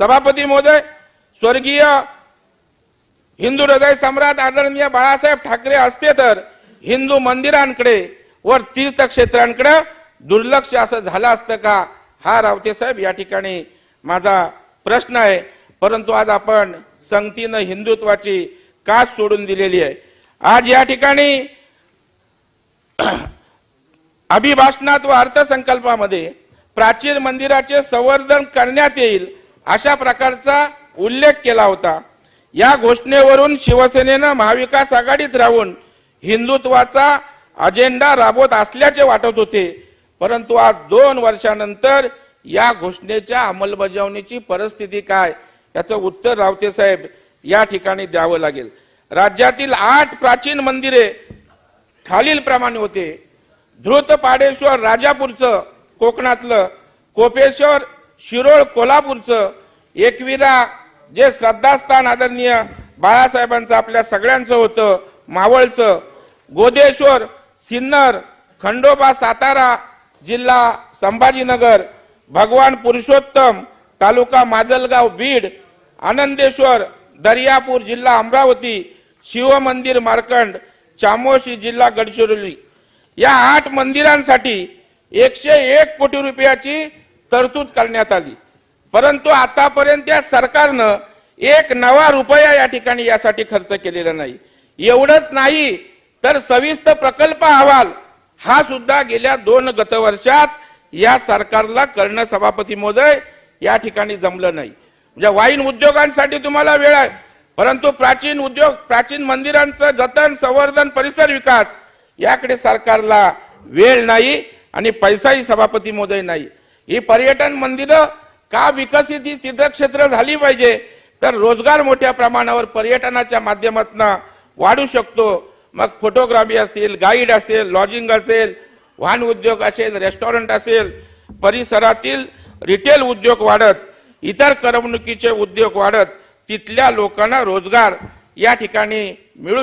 सभापती महोदय स्वर्गीय हिंदू हृदय सम्राट आदरणीय बाळासाहेब ठाकरे असते तर हिंदू मंदिरांकडे व तीर्थक्षेत्रांकडे दुर्लक्ष असं झालं असतं का? हा रावते साहेब या ठिकाणी माझा प्रश्न आहे. परंतु आज आपण संगतीनं हिंदुत्वाची कास सोडून दिलेली आहे. आज या ठिकाणी अभिभाषणात व अर्थसंकल्पामध्ये प्राचीन मंदिराचे संवर्धन करण्यात येईल अशा प्रकारचा उल्लेख केला होता. या घोषणेवरून शिवसेनेनं महाविकास आघाडीत राहून हिंदुत्वाचा अजेंडा राबवत असल्याचे वाटत होते. परंतु आज दोन वर्षानंतर या घोषणेच्या अंमलबजावणीची परिस्थिती काय याचं उत्तर रावते साहेब या ठिकाणी द्यावं लागेल. राज्यातील आठ प्राचीन मंदिरे खालील प्रमाणे होते. धृत पाडेश्वर राजापूरचं कोकणातलं कोपेश्वर शिरोळ कोल्हापूरचं एकविरा जे श्रद्धास्थान आदरणीय बाळासाहेबांचं आपल्या सगळ्यांचं होतं मावळचं. गोदेश्वर सिन्नर खंडोबा सातारा जिल्हा संभाजीनगर भगवान पुरुषोत्तम तालुका माजलगाव बीड आनंदेश्वर दर्यापूर जिल्हा अमरावती शिवमंदिर मार्कंड चामोशी जिल्हा गडचिरोली. या आठ मंदिरांसाठी एकशे एक कोटी रुपयाची तरतूद करण्यात आली. परंतु आतापर्यंत या सरकारनं एक नवा रुपया या ठिकाणी यासाठी खर्च केलेला नाही. एवढंच नाही तर सविस्तर प्रकल्प अहवाल हा सुद्धा गेल्या दोन गतवर्षात या सरकारला कर्ण सभापती महोदय या ठिकाणी जमलं नाही. म्हणजे वाईन उद्योगांसाठी तुम्हाला वेळ आहे परंतु प्राचीन उद्योग प्राचीन मंदिरांचं जतन संवर्धन परिसर विकास याकडे सरकारला वेळ नाही आणि पैसाही सभापती महोदय नाही. ही पर्यटन मंदिरं का विकसित ही तीर्थक्षेत्र झाली पाहिजे तर रोजगार मोठ्या प्रमाणावर पर्यटनाच्या माध्यमातून वाढू शकतो. मग फोटोग्राफी असेल गाईड असेल लॉजिंग असेल वाहन उद्योग असेल रेस्टॉरंट असेल परिसरातील रिटेल उद्योग वाढत इतर करमणुकीचे उद्योग वाढत तिथल्या लोकांना रोजगार या ठिकाणी मिळू